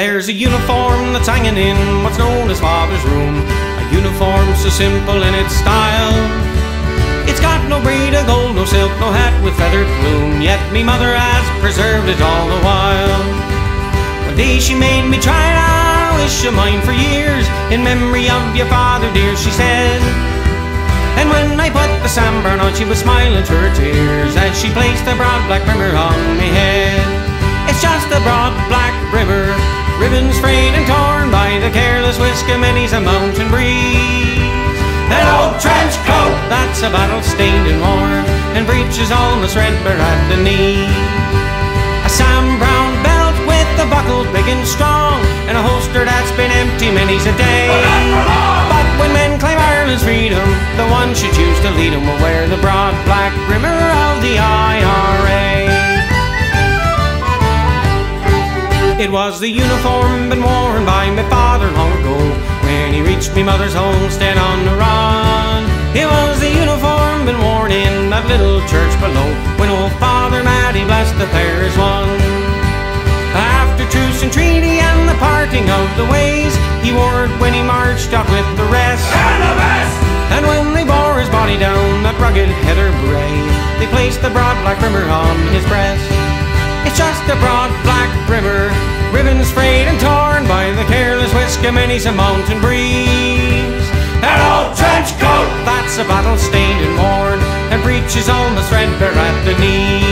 There's a uniform that's hanging in what's known as father's room. A uniform so simple in its style. It's got no braid of gold, no silk, no hat with feathered plume. Yet me mother has preserved it all the while. One day she made me try it, I wish of mine for years. In memory of your father, dear, she said. And when I put the sunburn on, she was smiling through her tears as she placed the broad black brimmer on me head. It's just a broad black brimmer, ribbons frayed and torn by the careless whisk of many's a mountain breeze. An old trench coat that's a battle stained and worn, and breeches almost red bare at the knee. A Sam Brown belt with a buckle big and strong, and a holster that's been empty many's a day. But when men claim Ireland's freedom, the one should choose to lead 'em will wear the broad black brimmer of the IRA. It was the uniform been worn by my father long ago when he reached me mother's homestead on the run. It was the uniform been worn in that little church below when old Father Matty blessed the pair as one. After truce and treaty and the parting of the ways, he wore it when he marched out with the rest. And the best! And when they bore his body down that rugged heather brae, they placed the broad black brimmer on his breast. It's just a broad black brimmer, ribbons frayed and torn by the careless whisk of many's a mountain breeze. An old trench coat! That's a battle stained and worn, and breeches almost threadbare at the knee.